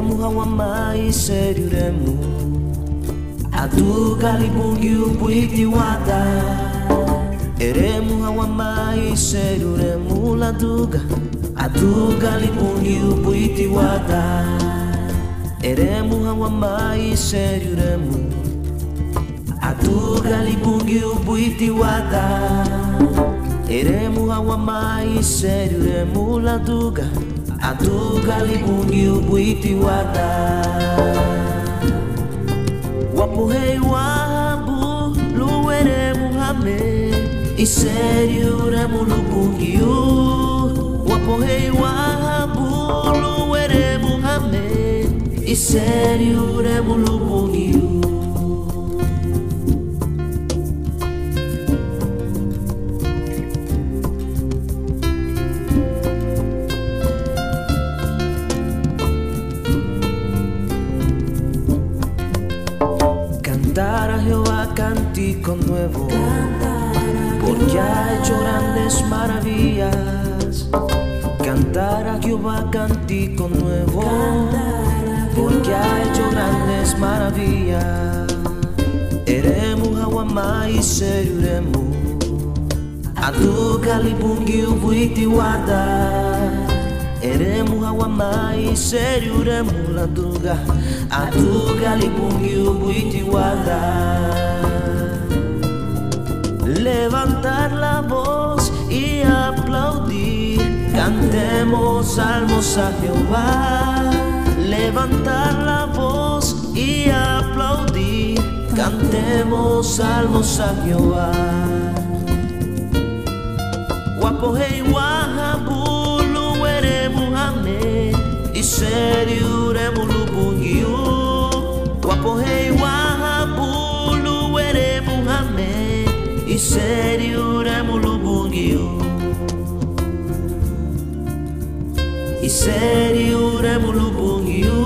remu hawama iseri remu Adu galibungiu buiti wada Eremu hawama iseri remu laduga a tu buiti wada Eremu hawama iseri remu a tu buiti wada Eremu hawama iseri remu laduga adugalimungi ubwiti wada wapuhei wabu luwere muhame iseri uremu lupungiu wapuhei wabu luwere muhame iseri uremu lupungiu Cantar a Jehová cántico nuevo, porque ha hecho grandes maravillas. Cantar a Jehová cántico nuevo, porque ha hecho grandes maravillas. Eremu hawamai seruremu, atu kalibungi ubuiti wada. Eremu hawamai seriuremu laduga Atuga libungi ubuiti Levantar la voz y aplaudir. Cantemos salmos a Jehová. Levantar la voz y aplaudir. Cantemos salmos a Jehová. Wapo hey Serio remulu bungiu Guaporrei wahabulu eremu hame E serio remulu bungiu E serio remulu bungiu